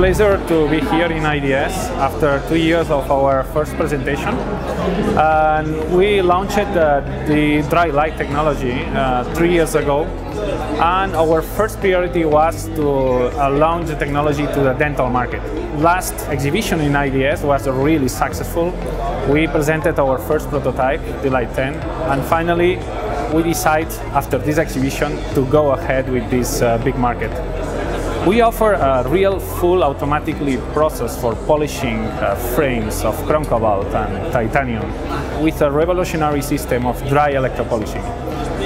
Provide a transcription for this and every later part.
pleasure to be here in IDS after two years of our first presentation. And we launched uh, the DryLyte technology uh, three years ago. And our first priority was to uh, launch the technology to the dental market. Last exhibition in IDS was really successful. We presented our first prototype, DLyte 10, and finally we decided after this exhibition to go ahead with this uh, big market. We offer a real full automatically process for polishing uh, frames of chrome cobalt and titanium with a revolutionary system of dry electropolishing.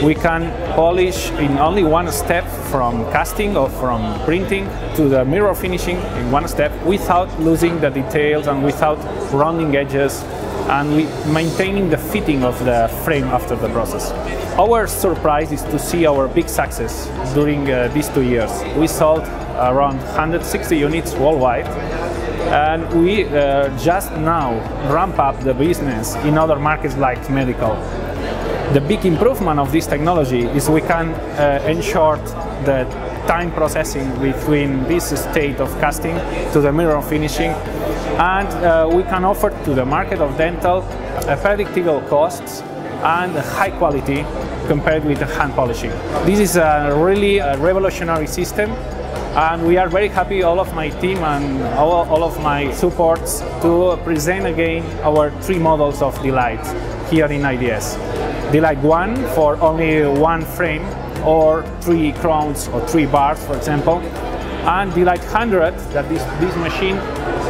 We can polish in only one step from casting or from printing to the mirror finishing in one step without losing the details and without rounding edges and maintaining the fitting of the frame after the process. Our surprise is to see our big success during uh, these two years. We sold around 160 units worldwide and we uh, just now ramp up the business in other markets like medical. The big improvement of this technology is we can uh, ensure the time processing between this state of casting to the mirror finishing and uh, we can offer to the market of dental a predictable costs and high quality compared with hand polishing. This is a really a revolutionary system and we are very happy, all of my team and all, all of my supports, to present again our three models of DLyte here in IDS. DLyte 1 for only one frame or three crowns or three bars, for example, and DLyte 100, that is this machine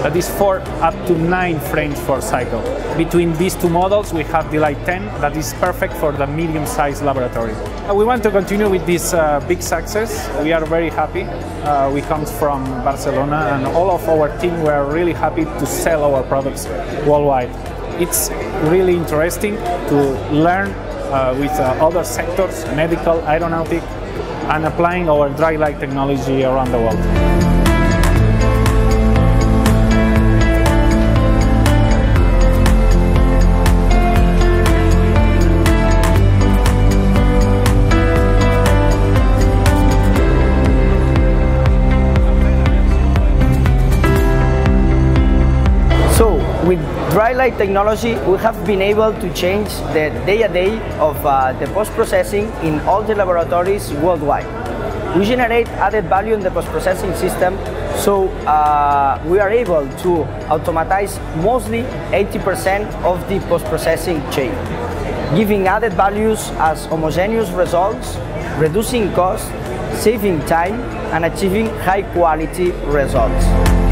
that is for up to nine frames per cycle. Between these two models, we have DLyte 10, that is perfect for the medium-sized laboratory. Uh, we want to continue with this uh, big success. We are very happy. Uh, we come from Barcelona, and all of our team were really happy to sell our products worldwide. It's really interesting to learn uh, with uh, other sectors, medical, aeronautic, and applying our DryLyte technology around the world. With DryLyte technology, we have been able to change the day-to-day -day of uh, the post-processing in all the laboratories worldwide. We generate added value in the post-processing system, so uh, we are able to automatize mostly 80% of the post-processing chain, giving added values as homogeneous results, reducing costs, saving time, and achieving high quality results.